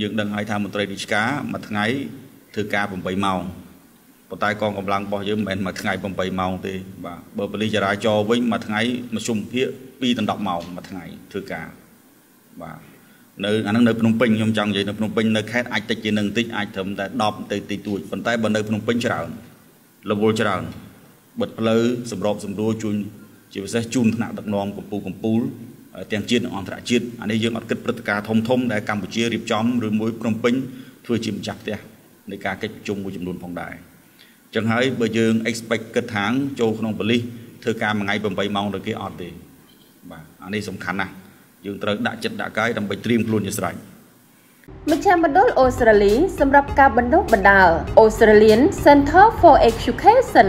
យើងដឹងហើយថាមន្ត្រីរាជការមួយថ្ងៃធ្វើការ8ម៉ោងប៉ុន្តែកងកម្លាំងរបស់យើងមិនមែនមួយថ្ងៃ8ម៉ោងទេបាទបើប៉ូលីសចរាចរណ៍វិញមួយថ្ងៃមធ្យមភាគ2ដល់10ម៉ោងមួយថ្ងៃធ្វើការបាទនៅអានឹងនៅភ្នំពេញខ្ញុំចង់និយាយនៅភ្នំពេញនៅខេត្តអាចតិចជាងនឹងតិចអាចត្រឹមតែ10ទៅតិចតួចប៉ុន្តែបើនៅភ្នំពេញច្រើនរវល់ច្រើនបិទផ្លូវសម្របសម្រួលជួនជាពិសេសជូនថ្នាក់ដឹកនាំកម្ពុជាកម្ពុជា ទាំងជាតិនិងអន្តរជាតិអានេះយើងអត់គិតព្រឹត្តិការណ៍ធំធំដែលកម្ពុជារៀបចំឬមួយភ្នំពេញធ្វើជាម្ចាស់ផ្ទះនៃការកិច្ចប្រជុំមួយចំនួនផងដែរអញ្ចឹងហើយបើយើង expect គិតថាងចូលក្នុងប៉ូលីសធ្វើការមួយថ្ងៃ8ម៉ោងទៅគេអត់ទេបាទអានេះសំខាន់ណាស់យើងត្រូវដាក់ចិត្តដាក់កាយដើម្បីត្រៀមខ្លួនជាស្រេចមជ្ឈមណ្ឌលអូស្ត្រាលីសម្រាប់ការបណ្ដុះបណ្ដាល Australian Center for Education